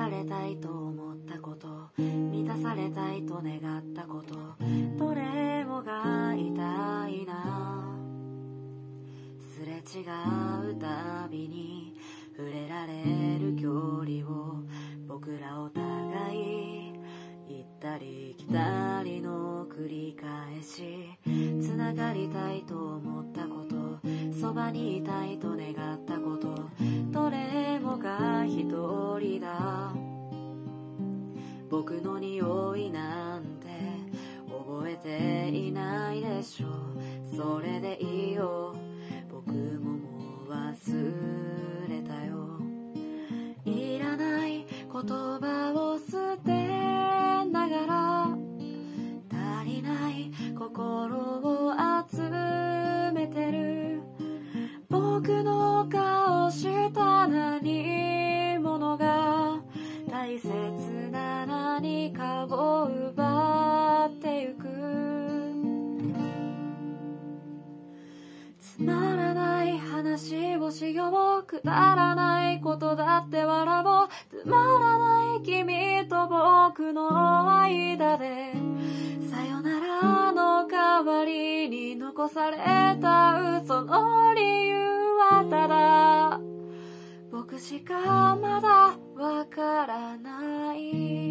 されたいと思ったこと満たされたいと願ったことどれもが痛いな。すれ違うたびに触れられる距離を僕らお互い行ったり来たりの繰り返しつながりたいと思ったことそばにいたいと願ったこと匂いなんて覚えていないでしょそれでいいよ。僕ももう忘れたよ。いらない言葉を捨てながら足りない心を集めてる。僕のかを奪ってゆく。つまらない話をしよう。くだらないことだって笑おう。つまらない君と僕の間で。さよならの代わりに残された嘘の理由はただ。僕しかまだわからない。